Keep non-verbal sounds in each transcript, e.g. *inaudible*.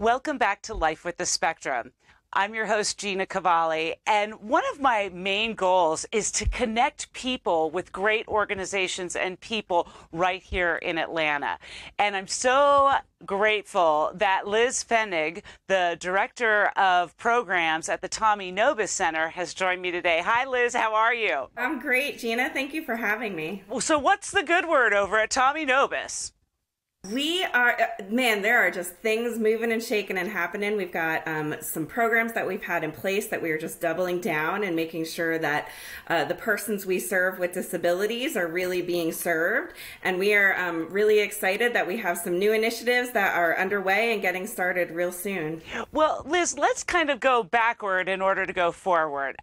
Welcome back to Life with the Spectrum. I'm your host, Gina Kavali, and one of my main goals is to connect people with great organizations and people right here in Atlanta. And I'm so grateful that Liz Pfennig, the director of programs at the Tommy Nobis Center, has joined me today. Hi, Liz. How are you? I'm great, Gina. Thank you for having me. So, what's the good word over at Tommy Nobis? We are, uh, man, there are just things moving and shaking and happening. We've got um, some programs that we've had in place that we are just doubling down and making sure that uh, the persons we serve with disabilities are really being served. And we are um, really excited that we have some new initiatives that are underway and getting started real soon. Well, Liz, let's kind of go backward in order to go forward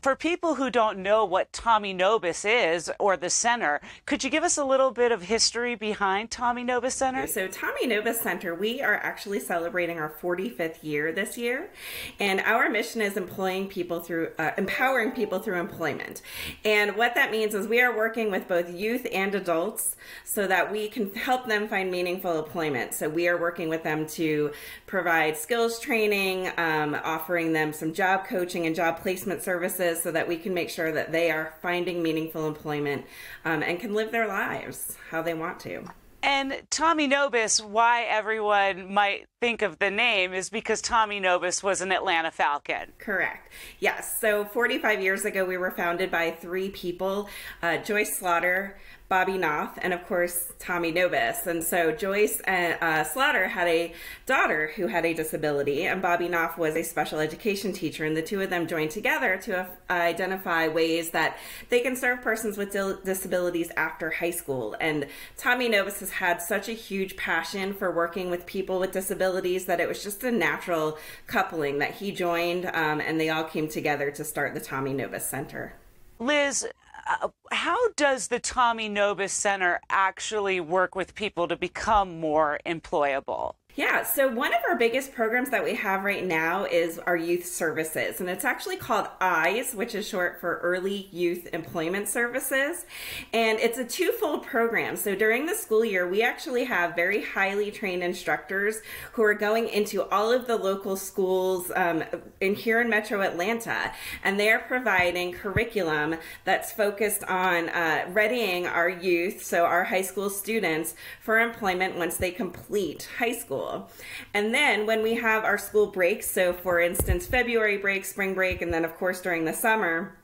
for people who don't know what Tommy Nobis is or the center, could you give us a little bit of history behind Tommy Nobis Center? So, Tommy Nobis Center, we are actually celebrating our 45th year this year, and our mission is employing people through uh, empowering people through employment. And what that means is we are working with both youth and adults so that we can help them find meaningful employment. So, we are working with them to provide skills training, um, offering them some job coaching and job placement services so that we can make sure that they are finding meaningful employment um, and can live their lives how they want to. And Tommy Nobis, why everyone might think of the name is because Tommy Nobis was an Atlanta Falcon. Correct. Yes. So 45 years ago, we were founded by three people uh, Joyce Slaughter, Bobby Knopf, and of course Tommy Nobis. And so Joyce and uh, Slaughter had a daughter who had a disability, and Bobby Knopf was a special education teacher. And the two of them joined together to uh, identify ways that they can serve persons with disabilities after high school. And Tommy Nobis has had such a huge passion for working with people with disabilities that it was just a natural coupling that he joined, um, and they all came together to start the Tommy Nobis Center. Liz, uh, how does the Tommy Nobis Center actually work with people to become more employable? Yeah, so one of our biggest programs that we have right now is our youth services, and it's actually called EYES, which is short for Early Youth Employment Services. And it's a twofold program. So during the school year, we actually have very highly trained instructors who are going into all of the local schools um, in here in Metro Atlanta, and they are providing curriculum that's focused on uh, readying our youth, so our high school students, for employment once they complete high school school. And then when we have our school breaks, so for instance, February break, spring break, and then of course during the summer,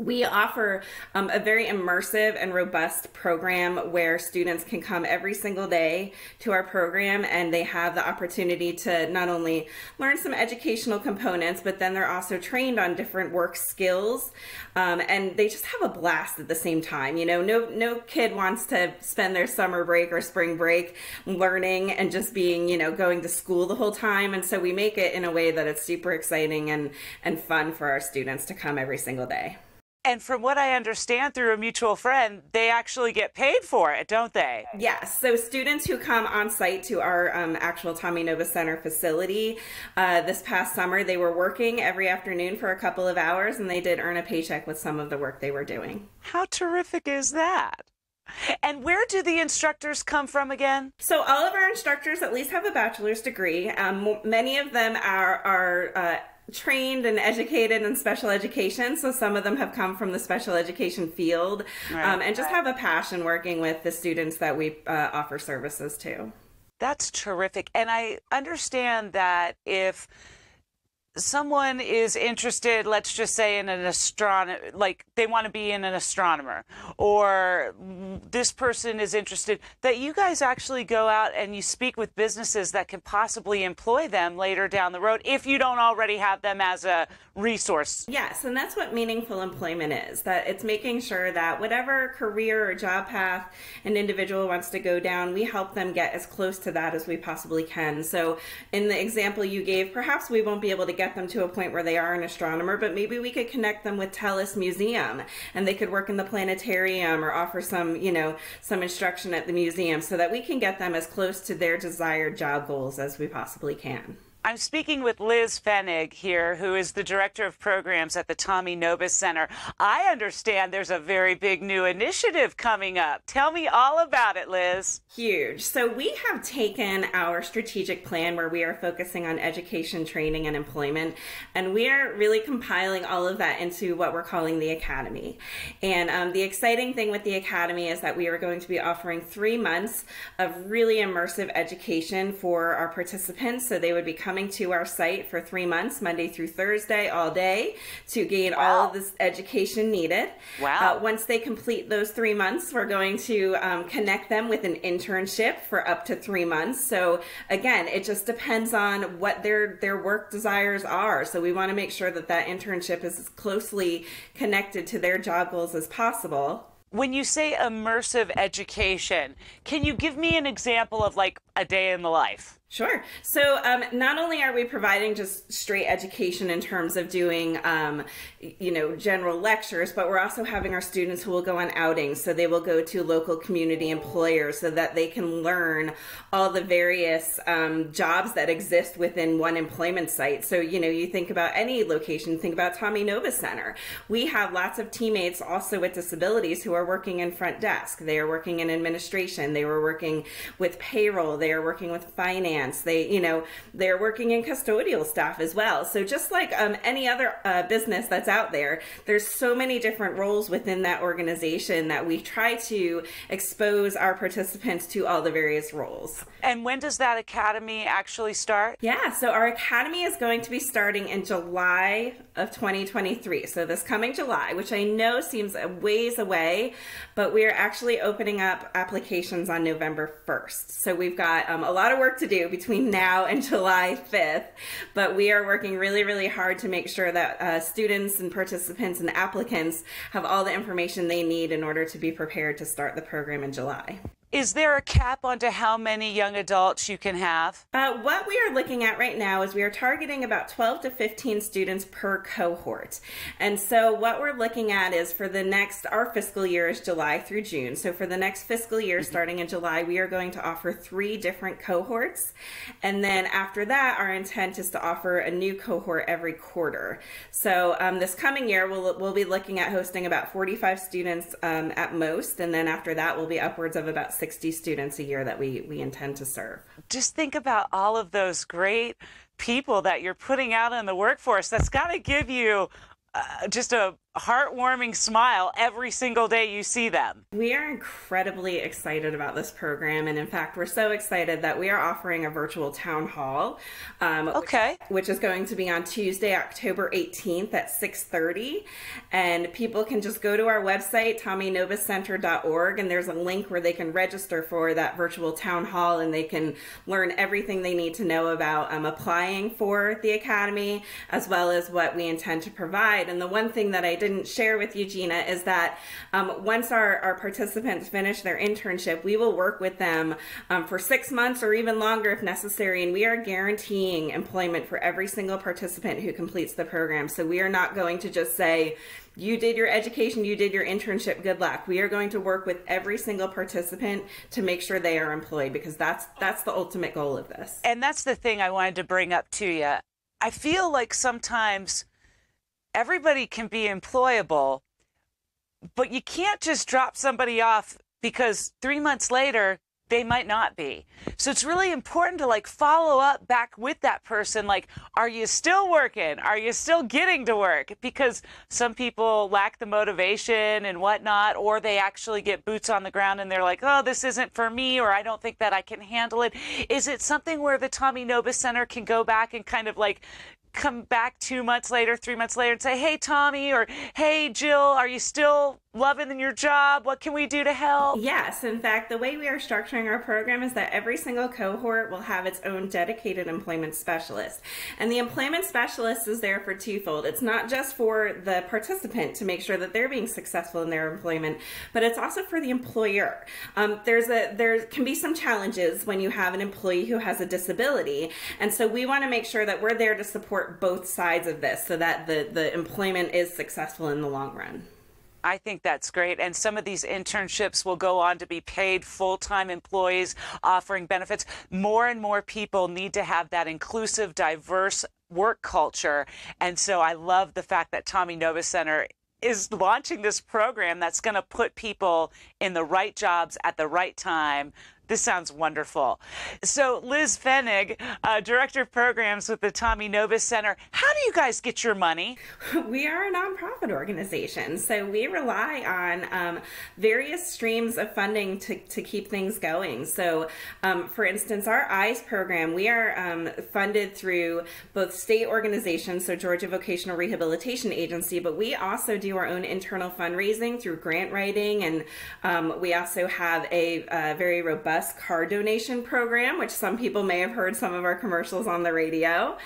we offer um, a very immersive and robust program where students can come every single day to our program and they have the opportunity to not only learn some educational components, but then they're also trained on different work skills. Um, and they just have a blast at the same time. You know, no, no kid wants to spend their summer break or spring break learning and just being, you know, going to school the whole time. And so we make it in a way that it's super exciting and, and fun for our students to come every single day. And from what I understand through a mutual friend, they actually get paid for it, don't they? Yes. So students who come on site to our um, actual Tommy Nobis Center facility uh, this past summer, they were working every afternoon for a couple of hours and they did earn a paycheck with some of the work they were doing. How terrific is that? And where do the instructors come from again? So all of our instructors at least have a bachelor's degree. Um, many of them are, are uh, trained and educated in special education. So some of them have come from the special education field right. um, and just have a passion working with the students that we uh, offer services to. That's terrific. And I understand that if someone is interested, let's just say in an astronomer, like they want to be in an astronomer, or this person is interested, that you guys actually go out and you speak with businesses that can possibly employ them later down the road if you don't already have them as a resource. Yes, and that's what meaningful employment is that it's making sure that whatever career or job path an individual wants to go down, we help them get as close to that as we possibly can. So, in the example you gave, perhaps we won't be able to get them to a point where they are an astronomer, but maybe we could connect them with Tellus Museum and they could work in the planetarium or offer some, you know, some instruction at the museum so that we can get them as close to their desired job goals as we possibly can. I'm speaking with Liz Pfennig here, who is the Director of Programs at the Tommy Nobis Center. I understand there's a very big new initiative coming up. Tell me all about it, Liz. Huge. So, we have taken our strategic plan where we are focusing on education, training, and employment, and we are really compiling all of that into what we're calling the Academy. And um, the exciting thing with the Academy is that we are going to be offering three months of really immersive education for our participants. So, they would be coming to our site for three months, Monday through Thursday, all day, to gain wow. all of this education needed. Wow. Uh, once they complete those three months, we're going to um, connect them with an internship for up to three months. So again, it just depends on what their their work desires are. So we want to make sure that that internship is as closely connected to their job goals as possible. When you say immersive education, can you give me an example of like a day in the life? Sure. So, um, not only are we providing just straight education in terms of doing, um, you know, general lectures, but we're also having our students who will go on outings. So, they will go to local community employers so that they can learn all the various um, jobs that exist within one employment site. So, you know, you think about any location, think about Tommy Nobis Center. We have lots of teammates also with disabilities who are working in front desk, they are working in administration, they were working with payroll, they are working with finance finance. They, you know, they're working in custodial staff as well. So just like um, any other uh, business that's out there, there's so many different roles within that organization that we try to expose our participants to all the various roles. And when does that academy actually start? Yeah, so our academy is going to be starting in July of 2023. So this coming July, which I know seems a ways away, but we are actually opening up applications on November 1st. So we've got um, a lot of work to do between now and *laughs* July 5th, but we are working really, really hard to make sure that uh, students and participants and applicants have all the information they need in order to be prepared to start the program in July. Is there a cap onto how many young adults you can have? Uh, what we are looking at right now is we are targeting about 12 to 15 students per cohort. And so what we're looking at is for the next, our fiscal year is July through June. So for the next fiscal year, mm-hmm. starting in July, we are going to offer three different cohorts. And then after that, our intent is to offer a new cohort every quarter. So um, this coming year, we'll, we'll be looking at hosting about 45 students um, at most. And then after that, we'll be upwards of about 60 students a year that we, we intend to serve. Just think about all of those great people that you're putting out in the workforce. That's got to give you uh, just a heartwarming smile every single day you see them. We are incredibly excited about this program, and in fact, we're so excited that we are offering a virtual town hall. Um, okay. Which, which, is going to be on Tuesday, October 18th at 6:30, and people can just go to our website tommynobiscenter.org, and there's a link where they can register for that virtual town hall, and they can learn everything they need to know about um, applying for the academy, as well as what we intend to provide. And the one thing that I didn't share with you, Gina, is that um, once our, our participants finish their internship, we will work with them um, for six months or even longer if necessary. And we are guaranteeing employment for every single participant who completes the program. So we are not going to just say, you did your education, you did your internship, good luck. We are going to work with every single participant to make sure they are employed because that's that's the ultimate goal of this. And that's the thing I wanted to bring up to you. I feel like sometimes everybody can be employable, but you can't just drop somebody off because three months later they might not be. So it's really important to like follow up back with that person. Like, are you still working? Are you still getting to work? Because some people lack the motivation and whatnot, or they actually get boots on the ground and they're like, oh, this isn't for me, or I don't think that I can handle it. Is it something where the Tommy Nobis Center can go back and kind of like come back two months later, three months later, and say, "Hey, Tommy," or "Hey, Jill, are you still loving your job? What can we do to help? Yes, in fact, the way we are structuring our program is that every single cohort will have its own dedicated employment specialist. And the employment specialist is there for twofold. It's not just for the participant to make sure that they're being successful in their employment, but it's also for the employer. Um, there's a there can be some challenges when you have an employee who has a disability, and so we want to make sure that we're there to support both sides of this so that the the employment is successful in the long run. I think that's great. And some of these internships will go on to be paid full time employees offering benefits. More and more people need to have that inclusive, diverse work culture. And so I love the fact that Tommy Nobis Center is launching this program that's going to put people in the right jobs at the right time this sounds wonderful. So, Liz Pfennig, uh, Director of Programs with the Tommy Nobis Center, how do you guys get your money? *laughs* We are a nonprofit organization, so we rely on um, various streams of funding to, to keep things going. So, um, for instance, our EYES program, we are um, funded through both state organizations, so Georgia Vocational Rehabilitation Agency, but we also do our own internal fundraising through grant writing, and um, we also have a, a very robust car donation program, which some people may have heard some of our commercials on the radio.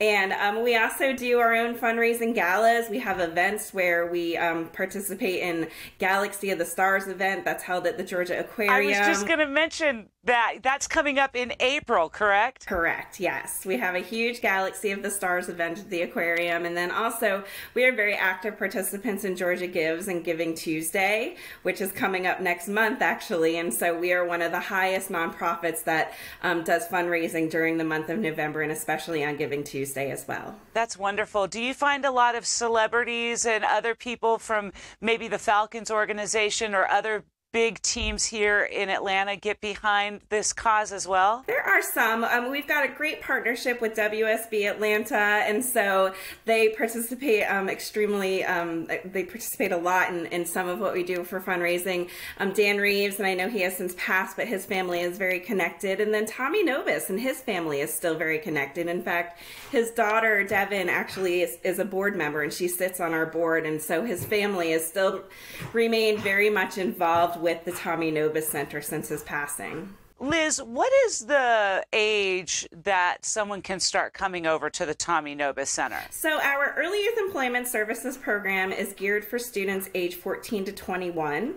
And um, we also do our own fundraising galas. We have events where we um, participate in Galaxy of the Stars event that's held at the Georgia Aquarium. I was just going to mention that that's coming up in April, correct? Correct, yes. We have a huge Galaxy of the Stars event at the aquarium. And then also, we are very active participants in Georgia Gives and Giving Tuesday, which is coming up next month, actually. And so we are one of the highest nonprofits that um, does fundraising during the month of November and especially on Giving Tuesday as well. That's wonderful. Do you find a lot of celebrities and other people from maybe the Falcons organization or other big teams here in Atlanta get behind this cause as well? There are some. Um, we've got a great partnership with WSB Atlanta, and so they participate um, extremely. Um, they participate a lot in, in some of what we do for fundraising. Um, Dan Reeves, and I know he has since passed, but his family is very connected. And then Tommy Nobis and his family is still very connected. In fact, his daughter Devin actually is, is a board member, and she sits on our board, and so his family has still remained very much involved with the Tommy Nobis Center since his passing. Liz, what is the age that someone can start coming over to the Tommy Nobis Center? So, our Early Youth Employment Services program is geared for students age 14 to 21.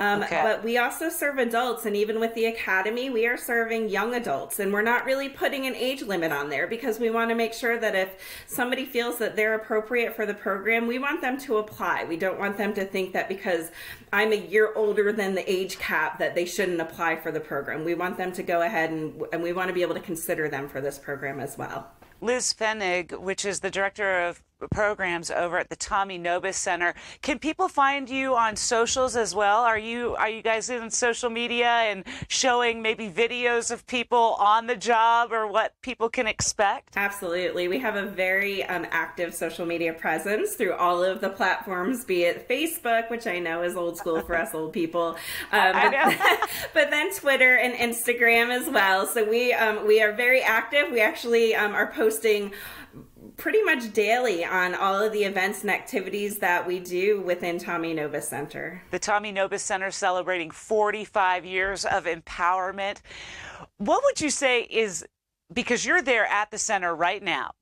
Um, okay. But we also serve adults, and even with the academy, we are serving young adults, and we're not really putting an age limit on there because we want to make sure that if somebody feels that they're appropriate for the program, we want them to apply. We don't want them to think that because I'm a year older than the age cap that they shouldn't apply for the program. We want them to go ahead and, and we want to be able to consider them for this program as well. Liz Pfennig, which is the director of programs over at the Tommy Nobis Center. Can people find you on socials as well? Are you are you guys in social media and showing maybe videos of people on the job or what people can expect? Absolutely. We have a very um, active social media presence through all of the platforms, be it Facebook, which I know is old school for us old people, *laughs* um, but, *laughs* but, then Twitter and Instagram as well. So we um, we are very active. We actually um, are posting pretty much daily on all of the events and activities that we do within Tommy Nobis Center. The Tommy Nobis Center celebrating 45 years of empowerment. What would you say is because you're there at the center right now?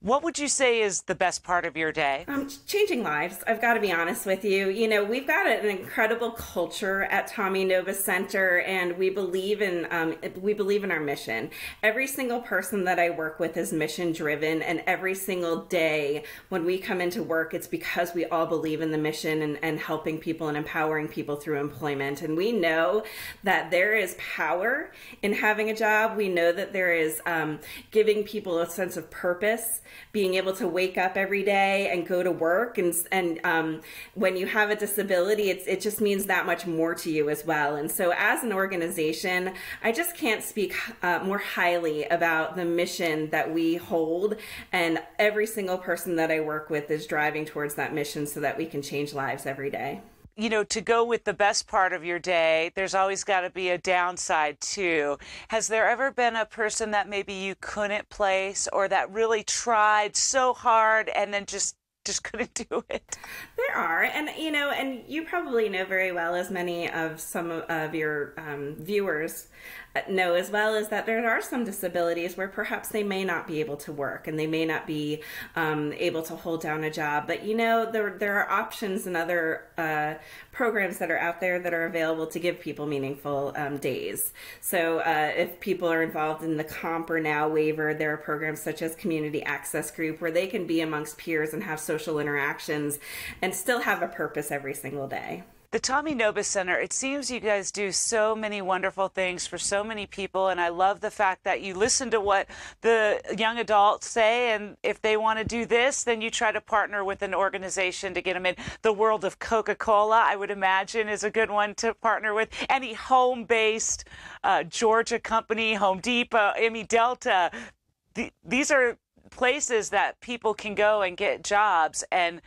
What would you say is the best part of your day? Um, changing lives. I've got to be honest with you. You know, we've got an incredible culture at Tommy Nobis Center, and we believe in um, we believe in our mission. Every single person that I work with is mission driven, and every single day when we come into work, it's because we all believe in the mission and, and helping people and empowering people through employment. And we know that there is power in having a job. We know that there is um, giving people a sense of purpose being able to wake up every day and go to work. And and um, when you have a disability it's, it just means that much more to you as well. And so as an organization i just can't speak uh, more highly about the mission that we hold. And every single person that i work with is driving towards that mission so that we can change lives every day you know, to go with the best part of your day, there's always got to be a downside too. Has there ever been a person that maybe you couldn't place or that really tried so hard and then just just *laughs* couldn't do it. There are, and you know, and you probably know very well, as many of some of your um, viewers know as well is that there are some disabilities where perhaps they may not be able to work and they may not be um, able to hold down a job. But you know, there, there are options and other uh, programs that are out there that are available to give people meaningful um, days. So uh, if people are involved in the Comp or Now waiver, there are programs such as Community Access Group where they can be amongst peers and have social interactions and still have a purpose every single day. The Tommy Nobis Center, it seems you guys do so many wonderful things for so many people. And I love the fact that you listen to what the young adults say. And if they want to do this, then you try to partner with an organization to get them in. The world of Coca Cola, I would imagine, is a good one to partner with. Any home based uh, Georgia company, Home Depot, Emory Delta, the, these are places that people can go and get jobs. And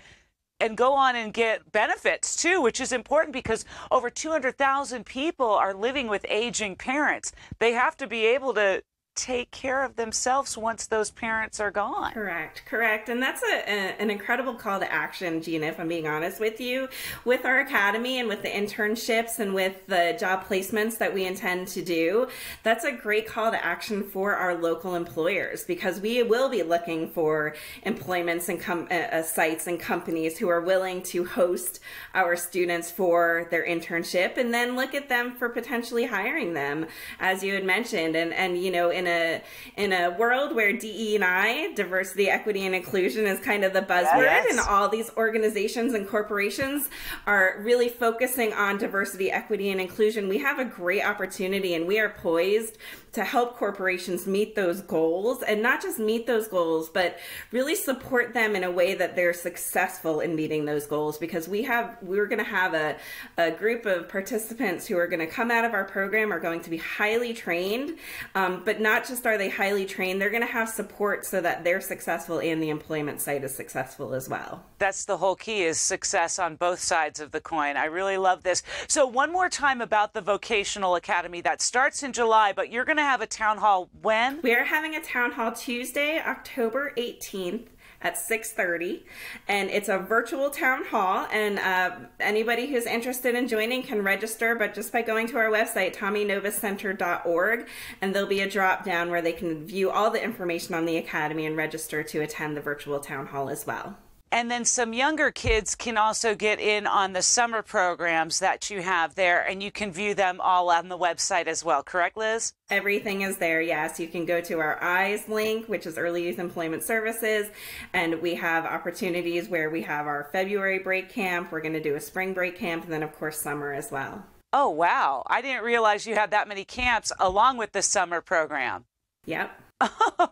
and go on and get benefits too, which is important because over 200,000 people are living with aging parents. They have to be able to take care of themselves once those parents are gone. Correct, correct. And that's a, a, an incredible call to action, Gina, if I'm being honest with you. With our academy and with the internships and with the job placements that we intend to do, that's a great call to action for our local employers because we will be looking for employments and com- uh, uh sites and companies who are willing to host our students for their internship and then look at them for potentially hiring them, as you had mentioned. And, and you know, in a in a world where DE and I, diversity, equity, and inclusion, is kind of the buzzword, yes. and all these organizations and corporations are really focusing on diversity, equity, and inclusion, we have a great opportunity, and we are poised to help corporations meet those goals and not just meet those goals, but really support them in a way that they're successful in meeting those goals. Because we have, we're going to have a, a group of participants who are going to come out of our program are going to be highly trained, um, but not just are they highly trained, they're going to have support so that they're successful and the employment site is successful as well. That's the whole key is success on both sides of the coin. I really love this. So one more time about the vocational academy that starts in July, but you're going to to have a town hall when? We are having a town hall Tuesday, October 18th at 6.30 and it's a virtual town hall and uh, anybody who's interested in joining can register but just by going to our website tommynobiscenter.org and there'll be a drop down where they can view all the information on the academy and register to attend the virtual town hall as well and then some younger kids can also get in on the summer programs that you have there, and you can view them all on the website as well, correct, Liz? Everything is there, yes. You can go to our EYES link, which is Early Youth Employment Services, and we have opportunities where we have our February break camp, we're going to do a spring break camp, and then, of course, summer as well. Oh, wow. I didn't realize you had that many camps along with the summer program. Yep.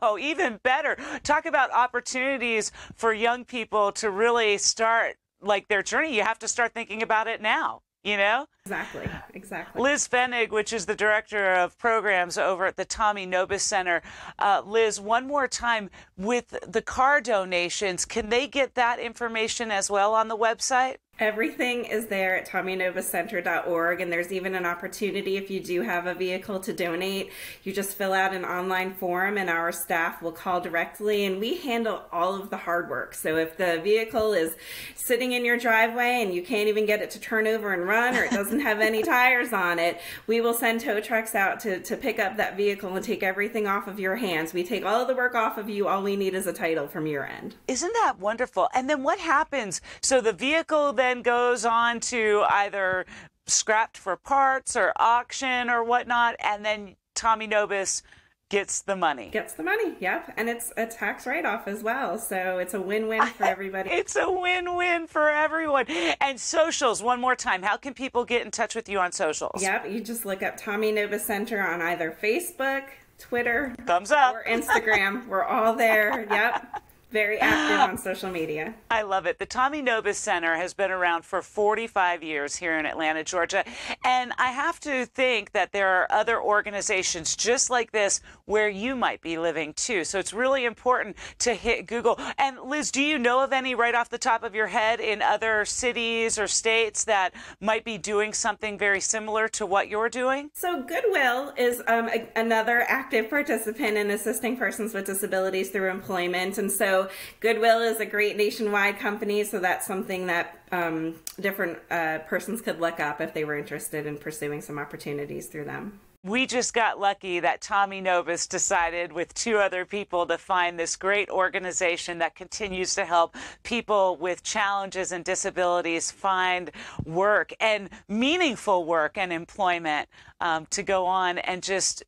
Oh, even better. Talk about opportunities for young people to really start like their journey. You have to start thinking about it now, you know? Exactly, exactly. Liz Pfennig, which is the director of programs over at the Tommy Nobis Center. Uh, Liz, one more time with the car donations, can they get that information as well on the website? Everything is there at TommyNobisCenter.org, and there's even an opportunity if you do have a vehicle to donate. You just fill out an online form, and our staff will call directly, and we handle all of the hard work. So if the vehicle is sitting in your driveway and you can't even get it to turn over and run, or it doesn't have any *laughs* tires on it, we will send tow trucks out to, to pick up that vehicle and take everything off of your hands. We take all of the work off of you. All we need is a title from your end. Isn't that wonderful? And then what happens? So the vehicle then then goes on to either scrapped for parts or auction or whatnot, and then Tommy Nobis gets the money. Gets the money, yep. And it's a tax write off as well. So it's a win win for *laughs* everybody. it's a win win for everyone. And socials, one more time. How can people get in touch with you on socials? Yep. You just look up Tommy Nobis Center on either Facebook, Twitter, thumbs up, or Instagram. We're all there. *laughs* Yep very *gasps* active on social media. I love it. The Tommy Nobis Center has been around for 45 years here in Atlanta, Georgia. And I have to think that there are other organizations just like this where you might be living too. So it's really important to hit Google. And Liz, do you know of any right off the top of your head in other cities or states that might be doing something very similar to what you're doing? So Goodwill is um, a, another active participant in assisting persons with disabilities through employment. And so Goodwill is a great nationwide company, so that's something that um, different uh, persons could look up if they were interested in pursuing some opportunities through them. we just got lucky that Tommy Nobis decided with two other people to find this great organization that continues to help people with challenges and disabilities find work and meaningful work and employment um, to go on and just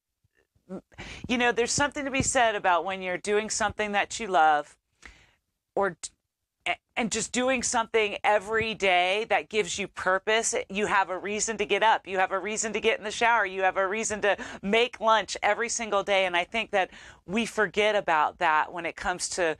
you know there's something to be said about when you're doing something that you love or and just doing something every day that gives you purpose, you have a reason to get up. You have a reason to get in the shower. You have a reason to make lunch every single day. And I think that we forget about that when it comes to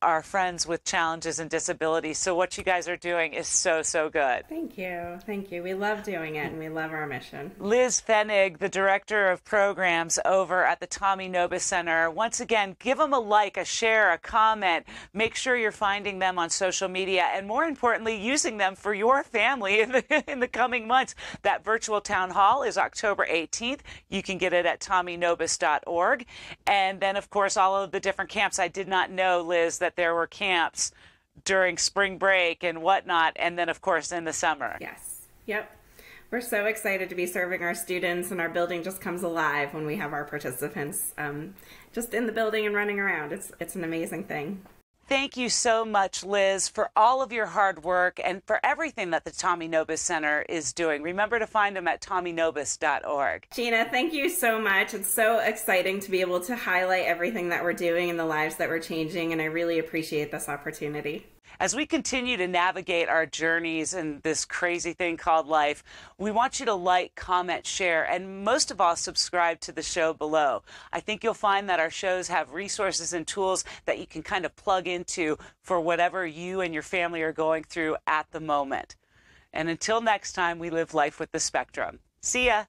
our friends with challenges and disabilities. So what you guys are doing is so, so good. Thank you. Thank you. We love doing it and we love our mission. Liz Pfennig, the Director of Programs over at the Tommy Nobis Center. Once again, give them a like, a share, a comment. Make sure you're finding them on social media and more importantly, using them for your family in the, *laughs* in the coming months. That virtual town hall is October 18th. You can get it at tommynobis.org. And then, of course, all of the different camps. I did not know, Liz, that that there were camps during spring break and whatnot, and then, of course, in the summer. Yes. Yep. We're so excited to be serving our students, and our building just comes alive when we have our participants um, just in the building and running around. It's it's an amazing thing. Thank you so much, Liz, for all of your hard work and for everything that the Tommy Nobis Center is doing. Remember to find them at tommynobis.org. Gina, thank you so much. It's so exciting to be able to highlight everything that we're doing and the lives that we're changing, and I really appreciate this opportunity. As we continue to navigate our journeys in this crazy thing called life, we want you to like, comment, share, and most of all, subscribe to the show below. I think you'll find that our shows have resources and tools that you can kind of plug into for whatever you and your family are going through at the moment. And until next time, we live life with the spectrum. See ya.